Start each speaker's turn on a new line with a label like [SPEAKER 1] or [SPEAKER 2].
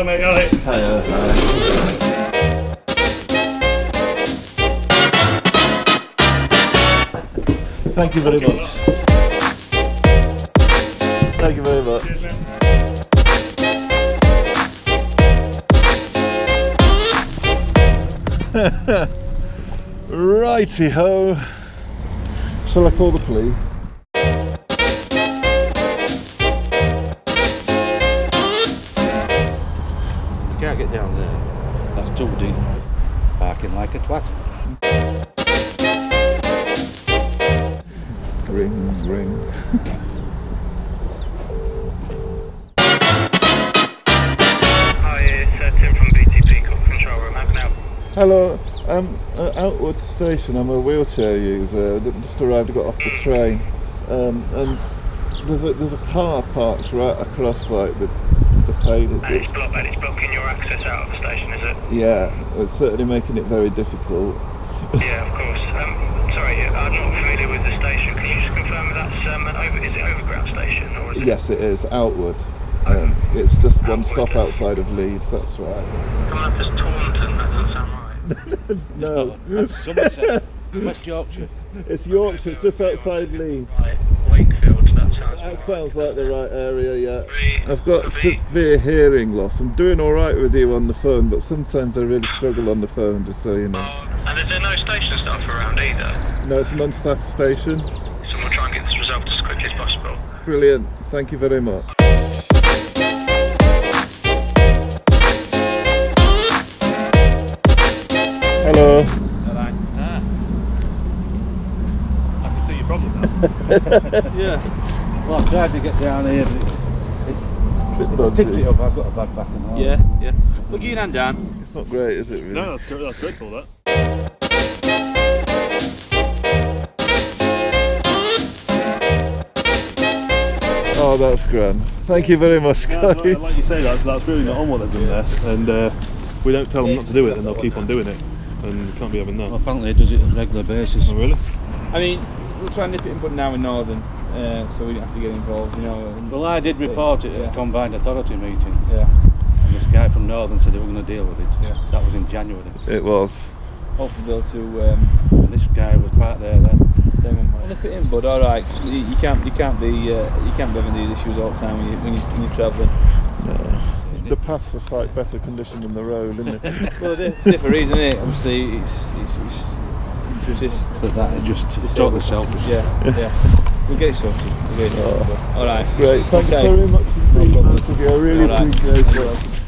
[SPEAKER 1] Hello, mate. All right.
[SPEAKER 2] Thank you very much. Thank you very much. Righty ho. Shall I call the police?
[SPEAKER 3] You down there. That's too deep. Parking like a twat.
[SPEAKER 2] Ring, ring.
[SPEAKER 4] Hi, it's uh, Tim from BTP Cook Control Room. How can I help?
[SPEAKER 2] Hello, I'm at Outwood Station. I'm a wheelchair user. that Just arrived, got off the train, um, and there's a there's a car parked right across like the the pavement.
[SPEAKER 4] And it's, block- and it's blocking your access out of the station, is it?
[SPEAKER 2] Yeah, it's certainly making it very difficult.
[SPEAKER 4] Yeah, of course. Um, sorry, I'm not familiar with the station. Can you just confirm if that's um, an over, is it overground station or is it?
[SPEAKER 2] Yes, it is Outwood. Um, it's just one stop outside of Leeds. That's right.
[SPEAKER 4] Coming up as Taunton, that doesn't sound right.
[SPEAKER 2] No,
[SPEAKER 3] That's Somerset. West Yorkshire.
[SPEAKER 2] it's Yorkshire. It's just outside Leeds.
[SPEAKER 4] Right, Wakefield, that sounds
[SPEAKER 2] like the right area. Yeah.
[SPEAKER 4] Three,
[SPEAKER 2] I've got
[SPEAKER 4] three.
[SPEAKER 2] severe hearing loss. I'm doing all right with you on the phone, but sometimes I really struggle on the phone. Just so you know.
[SPEAKER 4] Oh, and is there no station staff around either?
[SPEAKER 2] No, it's an unstaffed station.
[SPEAKER 4] So we'll try and get this resolved as quickly as possible.
[SPEAKER 2] Brilliant. Thank you very much. Hello.
[SPEAKER 1] Alright. Ah. I can see your problem now.
[SPEAKER 3] Yeah. Well, I've tried to get down here, but it's, it's, it's tipped it up. I've got a bad back and all.
[SPEAKER 1] yeah, yeah. Look, your hand down.
[SPEAKER 2] It's not great, is it? Really?
[SPEAKER 1] No, that's, ter- that's dreadful, that.
[SPEAKER 2] Oh, that's grand. Thank you very much,
[SPEAKER 1] No, no,
[SPEAKER 2] guys.
[SPEAKER 1] like you say, that's, that's really not on what they've done there. And uh, if we don't tell them not to do it, then they'll keep on doing it. And can't be having
[SPEAKER 3] Well,
[SPEAKER 1] that.
[SPEAKER 3] apparently it does it on a regular basis.
[SPEAKER 1] Oh, really?
[SPEAKER 5] I mean, we'll try and nip it in bud now in Northern, uh, so we don't have to get involved, you know.
[SPEAKER 3] Well, I did report it at
[SPEAKER 5] Yeah.
[SPEAKER 3] a combined authority meeting,
[SPEAKER 5] yeah,
[SPEAKER 3] and this guy from Northern said they were going to deal with it.
[SPEAKER 5] Yeah.
[SPEAKER 3] That was in January.
[SPEAKER 2] It was.
[SPEAKER 5] hopefully they'll to um,
[SPEAKER 3] And this guy was part there then.
[SPEAKER 5] them and we'll nip it in bud. All right, you, you can't, you can't be, uh, you can't be having these issues all the time when you when, you, when you're travelling.
[SPEAKER 2] The path's a sight better condition than the road, isn't it?
[SPEAKER 5] Well, it's there for a reason, isn't it? Obviously, it's it's, it's, it's to assist.
[SPEAKER 3] But that is just it's totally selfish.
[SPEAKER 5] Yeah, yeah. We'll get it sorted. We'll get it sorted. Oh. All right.
[SPEAKER 2] Great. Thanks
[SPEAKER 5] Okay.
[SPEAKER 2] very much both of you. I really
[SPEAKER 5] All right.
[SPEAKER 2] appreciate it.